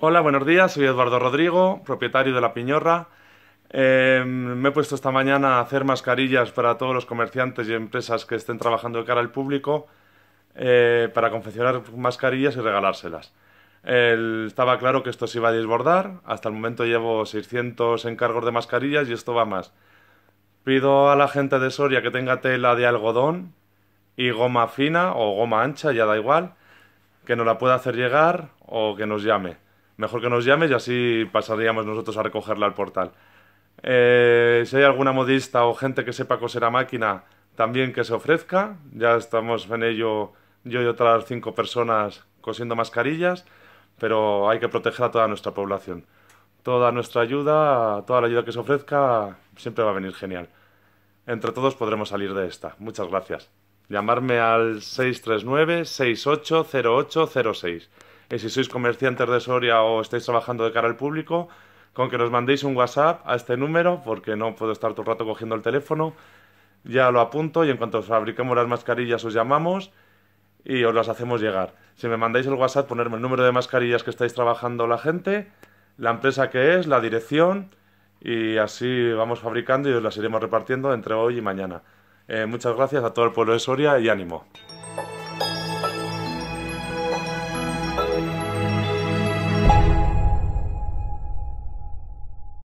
Hola, buenos días. Soy Eduardo Rodrigo, propietario de La Piñorra. Eh, me he puesto esta mañana a hacer mascarillas para todos los comerciantes y empresas que estén trabajando de cara al público eh, para confeccionar mascarillas y regalárselas. estaba claro que esto se iba a desbordar. Hasta el momento llevo 600 encargos de mascarillas y esto va más. Pido a la gente de Soria que tenga tela de algodón y goma fina o goma ancha, ya da igual, que nos la pueda hacer llegar o que nos llame mejor que nos llames y así pasaríamos nosotros a recogerla al portal. Eh, si hay alguna modista o gente que sepa coser a máquina, también que se ofrezca. Ya estamos en ello yo y otras cinco personas cosiendo mascarillas, pero hay que proteger a toda nuestra población. Toda nuestra ayuda, toda la ayuda que se ofrezca, siempre va a venir genial. Entre todos podremos salir de esta. Muchas gracias. Llamarme al 639 680806 y si sois comerciantes de Soria o estáis trabajando de cara al público, con que nos mandéis un WhatsApp a este número, porque no puedo estar todo el rato cogiendo el teléfono, ya lo apunto y en cuanto fabriquemos las mascarillas os llamamos y os las hacemos llegar. Si me mandáis el WhatsApp, ponerme el número de mascarillas que estáis trabajando la gente, la empresa que es, la dirección y así vamos fabricando y os las iremos repartiendo entre hoy y mañana. Eh, muchas gracias a todo el pueblo de Soria y ánimo.